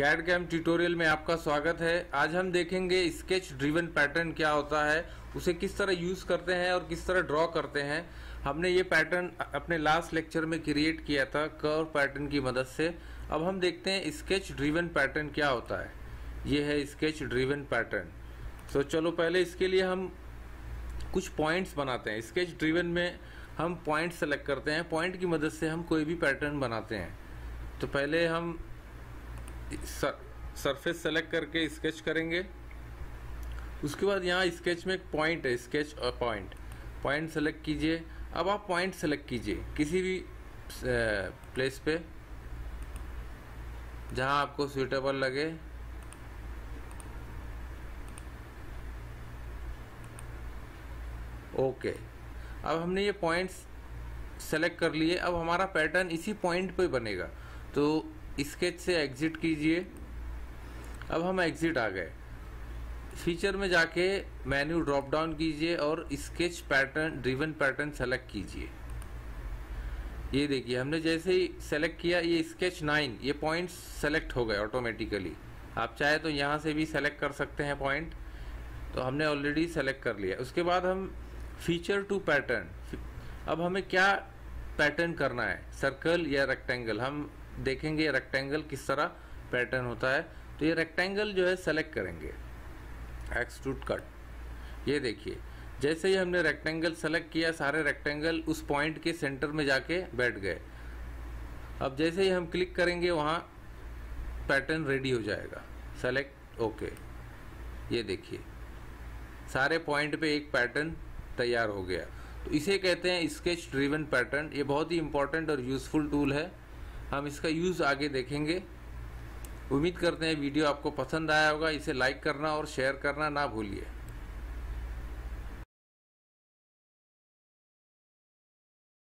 CAD cam tutorial में आपका स्वागत है। आज हम देखेंगे स्केच ड्रिवन पैटर्न क्या होता है, उसे किस तरह यूज़ करते हैं और किस तरह ड्रॉ करते हैं। हमने ये पैटर्न अपने लास्ट लेक्चर में क्रिएट किया था कर्व पैटर्न की मदद से। अब हम देखते हैं स्केच ड्रिवन पैटर्न क्या होता है। ये है स्केच ड्रिवन पैटर्न। तो चलो पहले इसके लिए हम कुछ पॉइंट्स बनाते हैं। स्केच ड्रिवन में हम पॉइंट सेलेक्ट करते हैं। पॉइंट की मदद से हम कोई भी पैटर्न बनाते हैं। तो पहले हम सरफेस सेलेक्ट करके स्केच करेंगे। उसके बाद यहाँ स्केच में एक पॉइंट है स्केच और पॉइंट पॉइंट सेलेक्ट कीजिए। अब आप पॉइंट सेलेक्ट कीजिए, किसी भी प्लेस पे, जहाँ आपको सुटेबल लगे। ओके अब हमने ये पॉइंट्स सेलेक्ट कर लिए। अब हमारा पैटर्न इसी पॉइंट पे बनेगा। तो स्केच से एग्जिट कीजिए। अब हम एग्जिट आ गए। फीचर में जाके मेन्यू ड्रॉप डाउन कीजिए और sketch pattern, driven pattern select कीजिए। ये देखिए, हमने जैसे ही सेलेक्ट किया, ये स्केच नाइन, ये पॉइंट्स सेलेक्ट हो गए ऑटोमेटिकली। आप चाहे तो यहाँ से भी सेलेक्ट कर सकते हैं पॉइंट। तो हमने ऑलरेडी सेलेक्ट कर लिया। उसके बाद हम फीचर टू पैटर्न, अब हमें क्या पैटर्न करना है? सर्कल या रेक्टेंगल हम देखेंगे रेक्टेंगल किस तरह पैटर्न होता है। तो ये रेक्टेंगल जो है सेलेक्ट करेंगे। एक्सट्रूड कट ये देखिए, जैसे ही हमने रेक्टेंगल सेलेक्ट किया, सारे रेक्टेंगल उस पॉइंट के सेंटर में जाके बैठ गए। अब जैसे ही हम क्लिक करेंगे, वहाँ पैटर्न रेडी हो जाएगा। सेलेक्ट ओके ये देखिए, सारे पॉइंट पे एक पैटर्न तैयार हो गया। तो इसे कहते हैं स्केच ड्रिवन पैटर्न ये बहुत ही इंपॉर्टेंट और यूजफुल टूल है। हम इसका यूज़ आगे देखेंगे। उम्मीद करते हैं वीडियो आपको पसंद आया होगा। इसे लाइक करना और शेयर करना ना भूलिए।